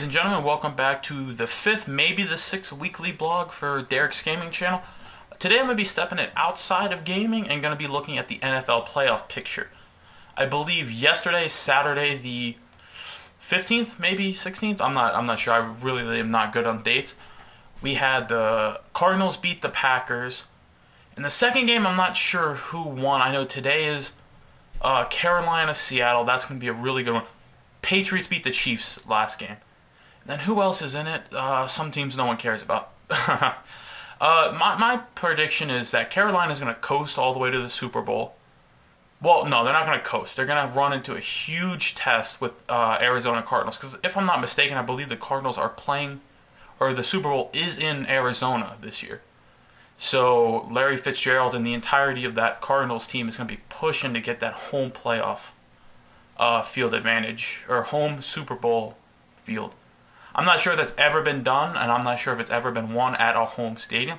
Ladies and gentlemen, welcome back to the fifth, maybe the sixth weekly blog for Derrick's Gaming channel. Today I'm going to be stepping it outside of gaming and going to be looking at the NFL playoff picture. I believe yesterday, Saturday, the 15th, maybe 16th. I'm not. I'm not sure. I really am not good on dates. We had the Cardinals beat the Packers. In the second game, I'm not sure who won. I know today is uh, Carolina, Seattle. That's going to be a really good one. Patriots beat the Chiefs last game. Then who else is in it? Uh, some teams no one cares about. uh, my, my prediction is that Carolina is going to coast all the way to the Super Bowl. Well, no, they're not going to coast. They're going to run into a huge test with uh, Arizona Cardinals. Because if I'm not mistaken, I believe the Cardinals are playing, or the Super Bowl is in Arizona this year. So Larry Fitzgerald and the entirety of that Cardinals team is going to be pushing to get that home playoff uh, field advantage or home Super Bowl field. I'm not sure that's ever been done, and I'm not sure if it's ever been won at a home stadium.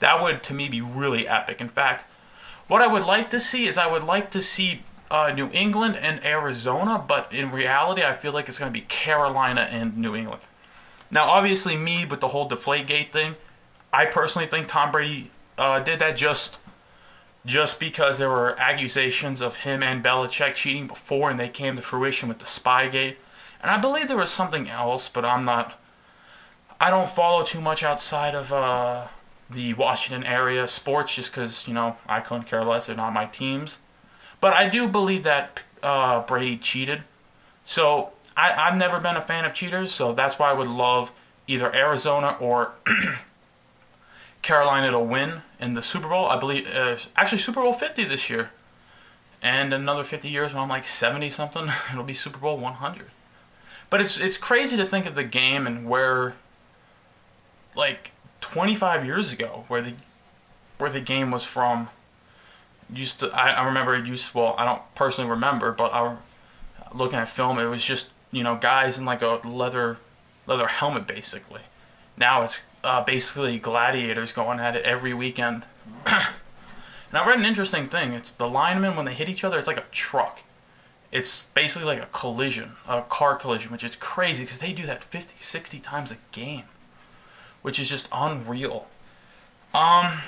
That would, to me, be really epic. In fact, what I would like to see is I would like to see uh, New England and Arizona, but in reality, I feel like it's going to be Carolina and New England. Now, obviously, me with the whole Deflategate thing, I personally think Tom Brady uh, did that just just because there were accusations of him and Belichick cheating before, and they came to fruition with the Spygate. And I believe there was something else, but I'm not. I don't follow too much outside of uh, the Washington area sports just because, you know, I couldn't care less. They're not my teams. But I do believe that uh, Brady cheated. So I, I've never been a fan of cheaters, so that's why I would love either Arizona or Carolina to win in the Super Bowl. I believe, uh, actually, Super Bowl 50 this year. And another 50 years when I'm like 70 something, it'll be Super Bowl 100. But it's it's crazy to think of the game and where like 25 years ago where the where the game was from. Used to I, I remember it used well I don't personally remember but I looking at film it was just you know guys in like a leather leather helmet basically. Now it's uh, basically gladiators going at it every weekend. And I read an interesting thing. It's the linemen when they hit each other it's like a truck it's basically like a collision, a car collision, which is crazy because they do that 50, 60 times a game, which is just unreal. Um,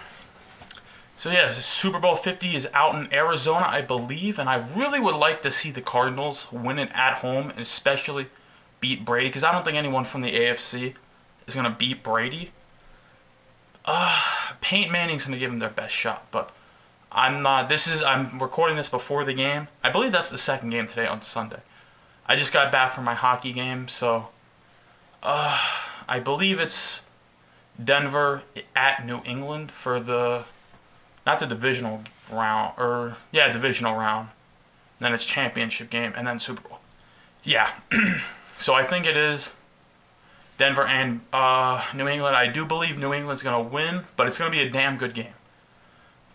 so yeah, Super Bowl 50 is out in Arizona, I believe, and I really would like to see the Cardinals win it at home, and especially beat Brady, because I don't think anyone from the AFC is going to beat Brady. Uh, Peyton Manning's going to give them their best shot, but I'm not. This is. I'm recording this before the game. I believe that's the second game today on Sunday. I just got back from my hockey game, so. Uh, I believe it's Denver at New England for the, not the divisional round or yeah divisional round, then it's championship game and then Super Bowl. Yeah, so I think it is Denver and uh, New England. I do believe New England's gonna win, but it's gonna be a damn good game.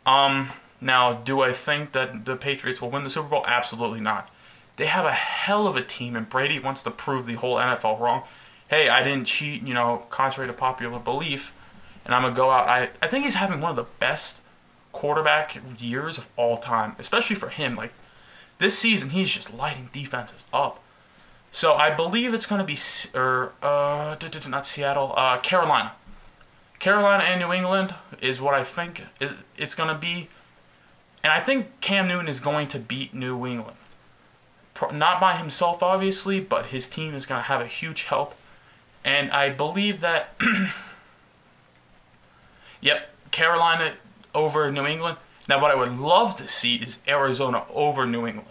Um. Now, do I think that the Patriots will win the Super Bowl? Absolutely not. They have a hell of a team, and Brady wants to prove the whole NFL wrong. Hey, I didn't cheat, you know, contrary to popular belief, and I'm going to go out. I, I think he's having one of the best quarterback years of all time, especially for him. Like, this season, he's just lighting defenses up. So I believe it's going to be, or, uh, not Seattle, uh, Carolina. Carolina and New England is what I think is it's going to be. And I think Cam Newton is going to beat New England. Not by himself, obviously, but his team is going to have a huge help. And I believe that, yep, Carolina over New England. Now, what I would love to see is Arizona over New England.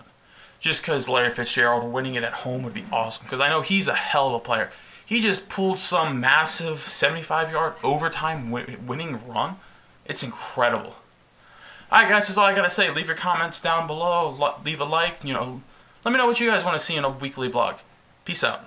Just because Larry Fitzgerald winning it at home would be awesome. Because I know he's a hell of a player. He just pulled some massive 75 yard overtime winning run. It's incredible. Alright guys, that's all I gotta say. Leave your comments down below. Leave a like, you know. Let me know what you guys want to see in a weekly blog. Peace out.